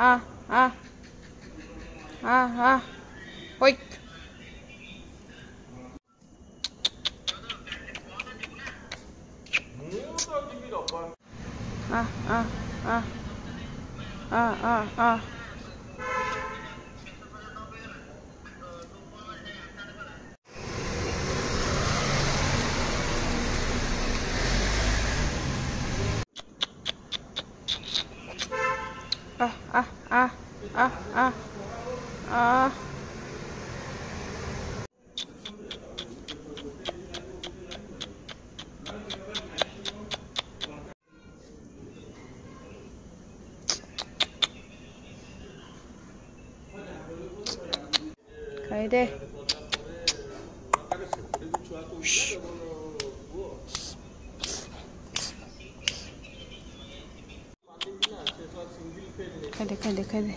ah, ah, ah, ah, oi Ah, ah, ah, ah, ah, ah. Ah ah. Ah. Haydi. Şş. Hadi hadi hadi.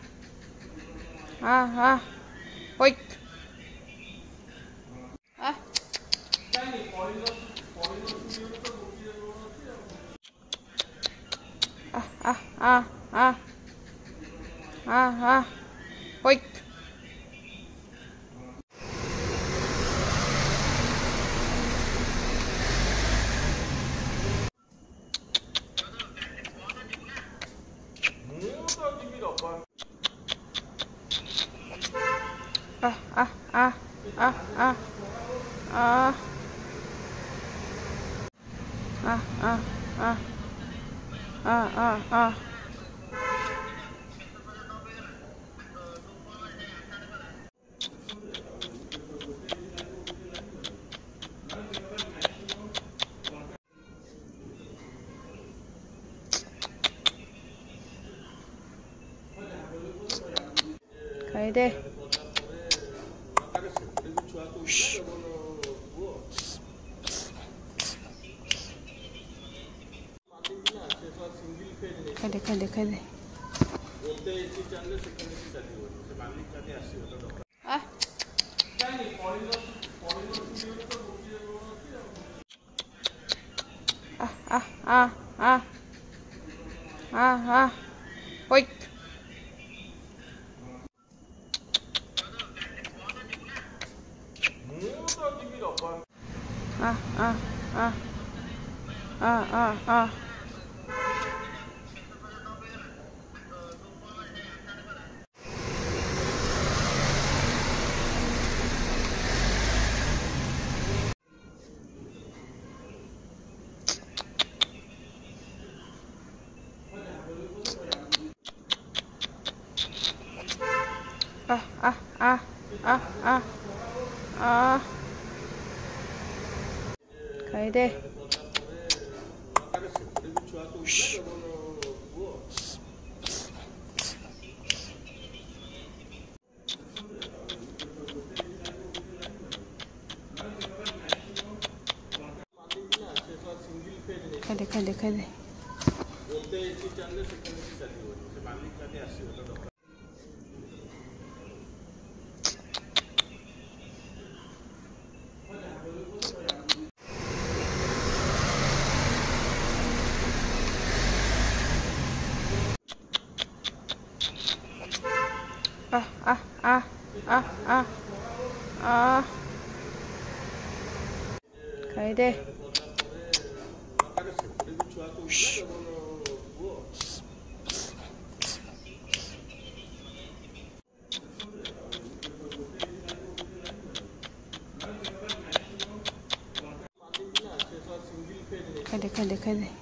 ah, ah. Oi. Ah. Ah, ah, ah, ah. Ah, ah. 啊啊。啊啊啊。啊啊，可以的。cadê, cadê, cadê? Ah. Ah, ah. ah, ah, ah, ah. Oi. Ah, ah, ah. Ah, ah, ah. 아, 아, 아. 가야 돼. 가야 돼, 가야 돼, 가야 돼. ああ。楓。楓楓楓。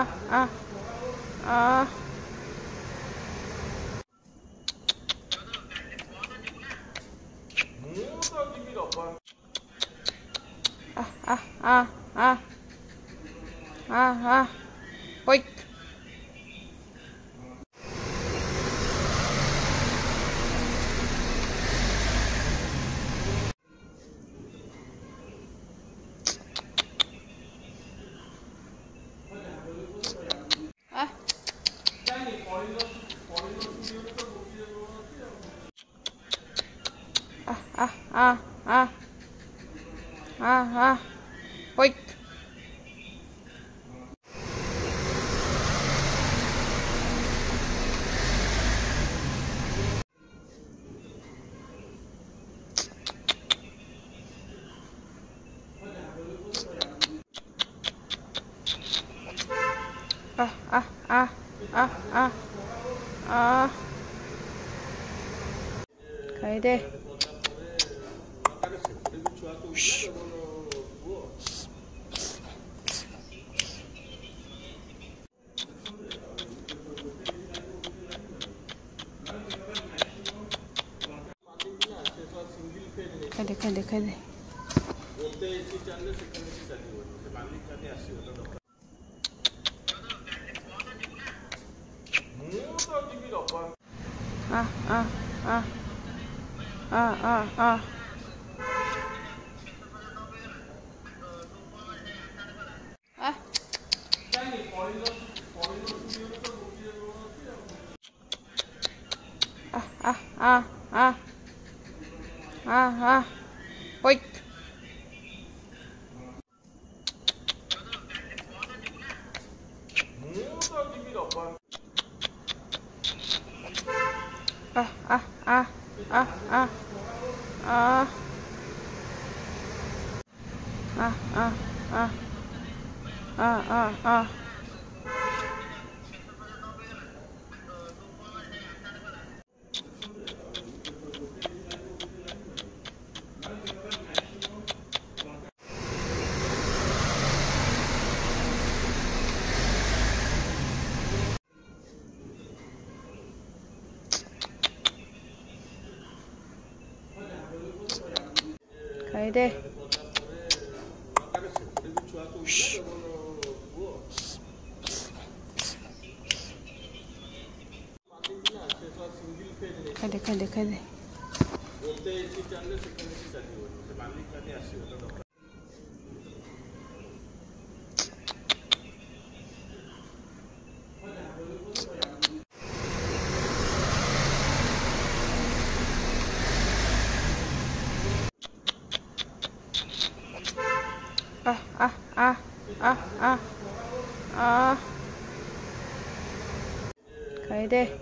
啊啊啊啊啊啊啊啊啊！喂。 아, 아. 가야 돼. 가야 돼, 가야 돼, 가야 돼. ah, ah. Ah. Ah, ah, ah, ah. Ah, ah. Oi. 啊。啊啊啊。啊啊啊いで帰れ帰れ帰れ。 아, 아. 가야 돼.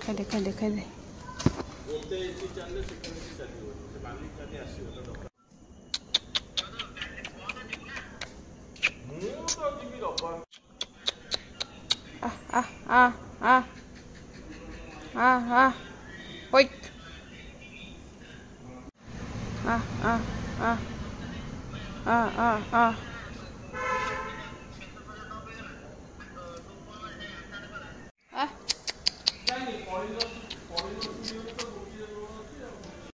가야 돼, 가야 돼, 가야 돼. ah, ah. Oito. Ah, ah, ah. Ah, ah, ah.